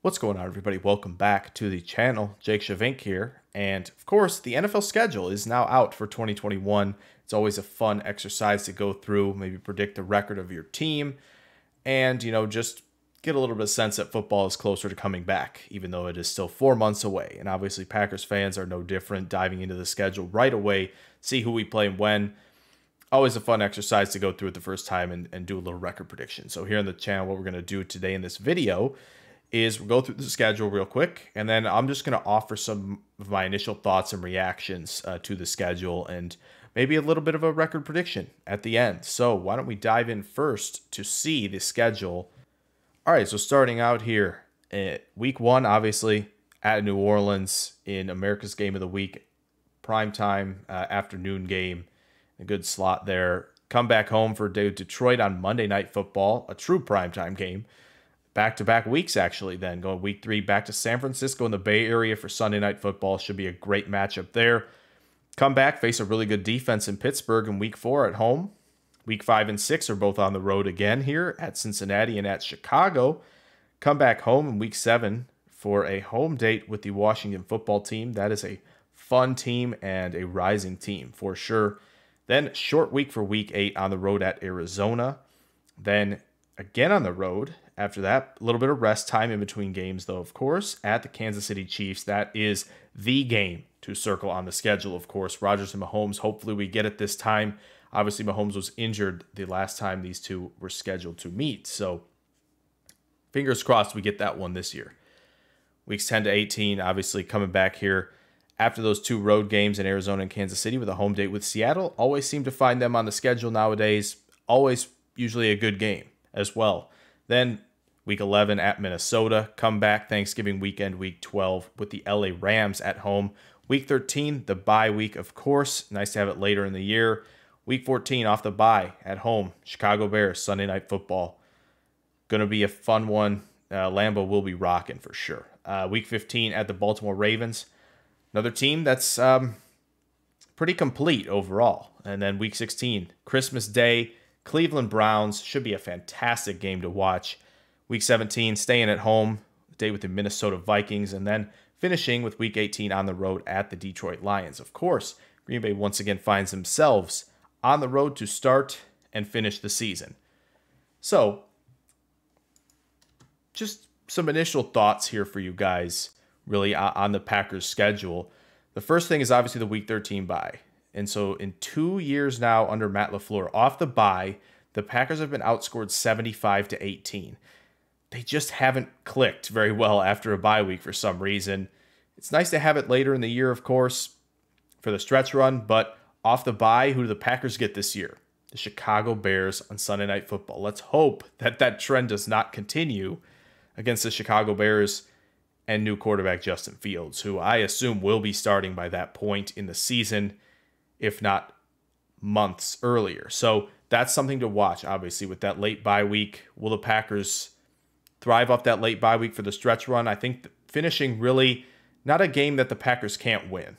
What's going on, everybody? Welcome back to the channel. Jake Schyvinck here. And of course, the NFL schedule is now out for 2021. It's always a fun exercise to go through, maybe predict the record of your team, and, you know, just get a little bit of sense that football is closer to coming back, even though it is still four months away. And obviously, Packers fans are no different, diving into the schedule right away, see who we play and when. Always a fun exercise to go through it the first time and, and do a little record prediction. So, here on the channel, what we're going to do today in this video is we'll go through the schedule real quick, and then I'm just going to offer some of my initial thoughts and reactions uh, to the schedule and maybe a little bit of a record prediction at the end. So, why don't we dive in first to see the schedule? All right, so starting out here, uh, week one, obviously at New Orleans in America's Game of the Week, prime time uh, afternoon game, a good slot there. Come back home for Detroit on Monday Night Football, a true primetime game back to back weeks, actually, then going week three back to San Francisco in the Bay Area for Sunday Night Football. Should be a great matchup there. Come back, face a really good defense in Pittsburgh in week four at home. Week five and six are both on the road again here at Cincinnati and at Chicago. Come back home in week seven for a home date with the Washington football team. That is a fun team and a rising team for sure. Then short week for week eight on the road at Arizona. Then again on the road after that. A little bit of rest time in between games, though, of course, at the Kansas City Chiefs. That is the game to circle on the schedule, of course. Rodgers and Mahomes. Hopefully, we get it this time. Obviously, Mahomes was injured the last time these two were scheduled to meet. So, fingers crossed we get that one this year. Weeks 10 to 18, obviously, coming back here after those two road games in Arizona and Kansas City with a home date with Seattle. Always seem to find them on the schedule nowadays. Always usually a good game as well. Then week 11 at Minnesota, come back Thanksgiving weekend, week 12 with the LA Rams at home. Week 13, the bye week, of course. Nice to have it later in the year. Week 14 off the bye at home, Chicago Bears, Sunday night football. Going to be a fun one. Uh, Lambeau will be rocking for sure. Uh, week 15 at the Baltimore Ravens. Another team that's um, pretty complete overall. And then week 16, Christmas Day, Cleveland Browns. Should be a fantastic game to watch. Week 17, staying at home, day with the Minnesota Vikings, and then finishing with Week 18 on the road at the Detroit Lions. Of course, Green Bay once again finds themselves on the road to start and finish the season. So, just some initial thoughts here for you guys, really, on the Packers' schedule. The first thing is obviously the Week 13 bye. And so, in two years now under Matt LaFleur, off the bye, the Packers have been outscored 75 to 18 they just haven't clicked very well after a bye week for some reason. It's nice to have it later in the year, of course, for the stretch run, but off the bye, who do the Packers get this year? The Chicago Bears on Sunday Night Football. Let's hope that that trend does not continue against the Chicago Bears and new quarterback Justin Fields, who I assume will be starting by that point in the season, if not months earlier. So that's something to watch, obviously, with that late bye week. Will the Packers thrive off that late bye week for the stretch run. I think finishing really not a game that the Packers can't win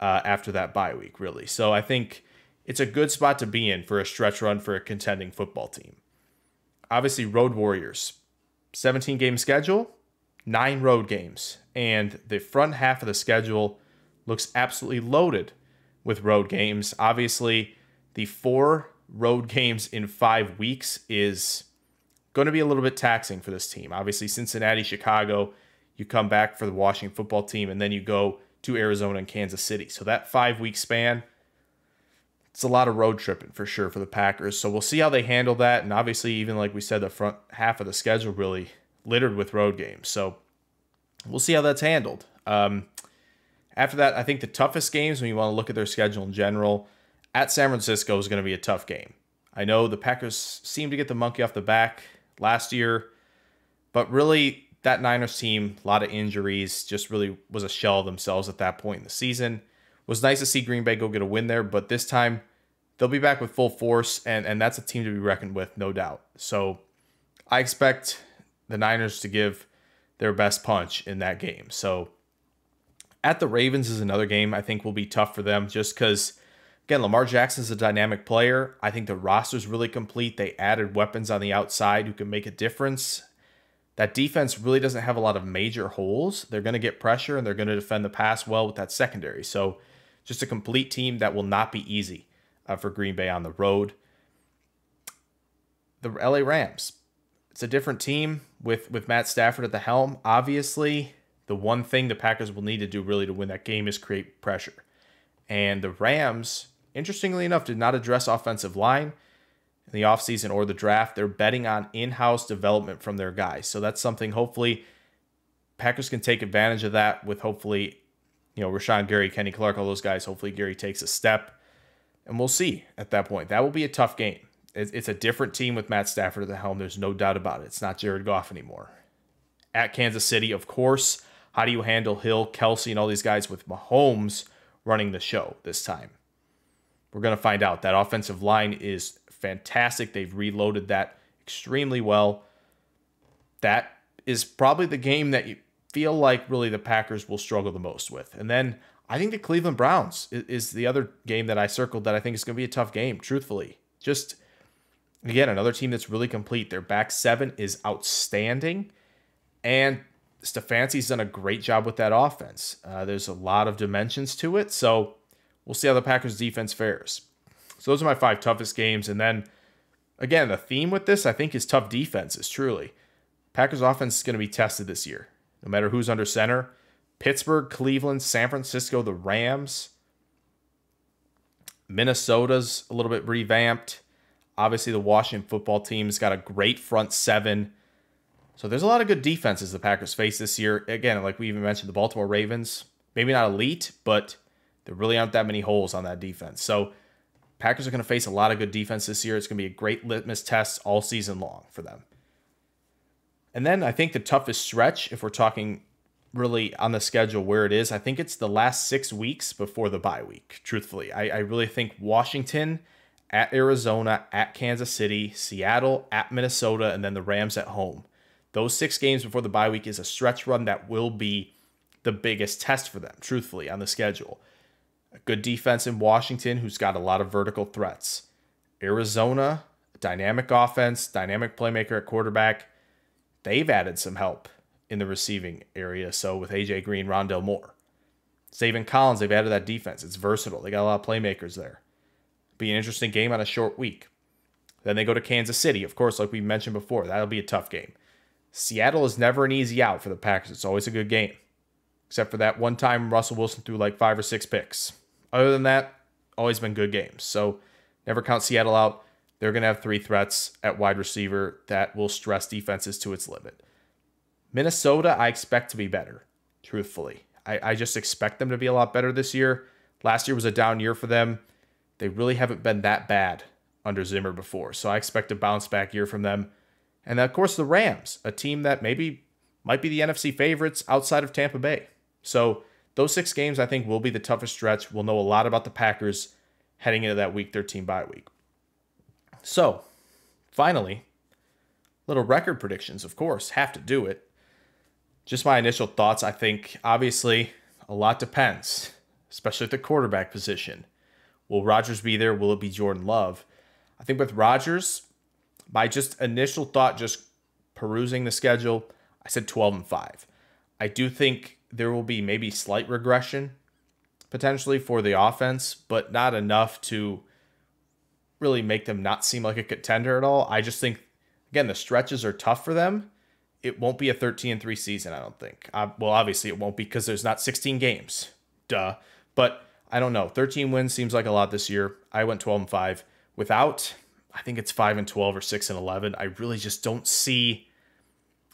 uh, after that bye week, really. So I think it's a good spot to be in for a stretch run for a contending football team. Obviously, Road Warriors, 17 game schedule, nine road games, and the front half of the schedule looks absolutely loaded with road games. Obviously, the four road games in five weeks is going to be a little bit taxing for this team. Obviously, Cincinnati, Chicago, you come back for the Washington football team, and then you go to Arizona and Kansas City. So that five week span, it's a lot of road tripping for sure for the Packers. So we'll see how they handle that. And obviously, even like we said, the front half of the schedule really littered with road games. So we'll see how that's handled. Um, after that, I think the toughest games when you want to look at their schedule in general, at San Francisco is going to be a tough game. I know the Packers seem to get the monkey off the back last year. But really, that Niners team, a lot of injuries, just really was a shell of themselves at that point in the season. It was nice to see Green Bay go get a win there, but this time they'll be back with full force, and, and that's a team to be reckoned with, no doubt. So I expect the Niners to give their best punch in that game. So at the Ravens is another game I think will be tough for them just because Again, Lamar Jackson's a dynamic player. I think the roster's really complete. They added weapons on the outside who can make a difference. that defense really doesn't have a lot of major holes. They're going to get pressure and they're going to defend the pass well with that secondary. So, just a complete team that will not be easy uh, for Green Bay on the road. The LA Rams. It's a different team with with Matt Stafford at the helm. Obviously, the one thing the Packers will need to do really to win that game is create pressure. And the Rams, interestingly enough, did not address offensive line in the offseason or the draft. They're betting on in-house development from their guys. So that's something hopefully Packers can take advantage of that with hopefully, you know, Rashan Gary, Kenny Clark, all those guys. Hopefully Gary takes a step. And we'll see at that point. That will be a tough game. It's a different team with Matt Stafford at the helm. There's no doubt about it. It's not Jared Goff anymore. At Kansas City, of course, how do you handle Hill, Kelce, and all these guys with Mahomes running the show this time? We're going to find out. That offensive line is fantastic. They've reloaded that extremely well. That is probably the game that you feel like really the Packers will struggle the most with. And then I think the Cleveland Browns is the other game that I circled that I think is going to be a tough game, truthfully. Just again, another team that's really complete. Their back seven is outstanding. And Stefanski's done a great job with that offense. Uh, there's a lot of dimensions to it, so we'll see how the Packers defense fares. So those are my five toughest games, and then again, the theme with this I think is tough defenses. Truly, Packers offense is going to be tested this year, no matter who's under center. Pittsburgh, Cleveland, San Francisco, the Rams, Minnesota's a little bit revamped. Obviously, the Washington football team's got a great front seven. So there's a lot of good defenses the Packers face this year. Again, like we even mentioned, the Baltimore Ravens, maybe not elite, but there really aren't that many holes on that defense. So Packers are going to face a lot of good defense this year. It's going to be a great litmus test all season long for them. And then I think the toughest stretch, if we're talking really on the schedule where it is, I think it's the last six weeks before the bye week, truthfully. I, I really think Washington at Arizona, at Kansas City, Seattle, at Minnesota, and then the Rams at home those six games before the bye week is a stretch run that will be the biggest test for them, truthfully, on the schedule. A good defense in Washington, who's got a lot of vertical threats. Arizona, dynamic offense, dynamic playmaker at quarterback. They've added some help in the receiving area. So with AJ Green, Rondale Moore. Zaven Collins, they've added that defense. It's versatile. They got a lot of playmakers there. Be an interesting game on a short week. Then they go to Kansas City. Of course, like we mentioned before, that'll be a tough game. Seattle is never an easy out for the Packers. It's always a good game, except for that one time Russell Wilson threw like five or six picks. Other than that, always been good games. So never count Seattle out. They're going to have three threats at wide receiver that will stress defenses to its limit. Minnesota, I expect to be better, truthfully. I, I just expect them to be a lot better this year. Last year was a down year for them. They really haven't been that bad under Zimmer before. So I expect a bounce back year from them. And of course, the Rams, a team that maybe might be the NFC favorites outside of Tampa Bay. So those six games, I think, will be the toughest stretch. We'll know a lot about the Packers heading into that Week 13 bye week. So, finally, little record predictions, of course, have to do it. Just my initial thoughts. I think, obviously, a lot depends, especially at the quarterback position. Will Rodgers be there? Will it be Jordan Love? I think with Rodgers, my just initial thought, just perusing the schedule, I said 12 and 5. I do think there will be maybe slight regression potentially for the offense, but not enough to really make them not seem like a contender at all. I just think, again, the stretches are tough for them. It won't be a 13 and 3 season, I don't think. Uh, well, obviously, it won't because there's not 16 games. Duh. But I don't know. 13 wins seems like a lot this year. I went 12 and 5 without I think it's 5 and 12 or 6 and 11. I really just don't see,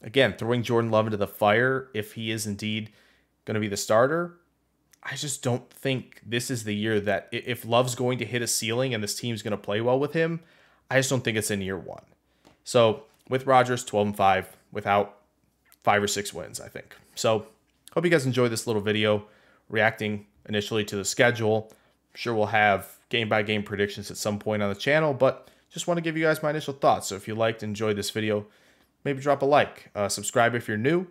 again, throwing Jordan Love into the fire if he is indeed going to be the starter. I just don't think this is the year that if Love's going to hit a ceiling and this team's going to play well with him, I just don't think it's in year one. So with Rodgers, 12 and 5, without five or six wins, I think. So hope you guys enjoyed this little video reacting initially to the schedule. I'm sure we'll have game by game predictions at some point on the channel, but just want to give you guys my initial thoughts. So if you liked, and enjoyed this video, maybe drop a like. Uh, subscribe if you're new.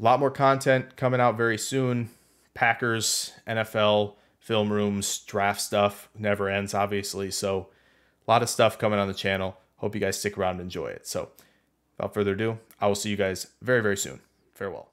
A lot more content coming out very soon. Packers, NFL, film rooms, draft stuff never ends, obviously. So a lot of stuff coming on the channel. Hope you guys stick around and enjoy it. So without further ado, I will see you guys very, very soon. Farewell.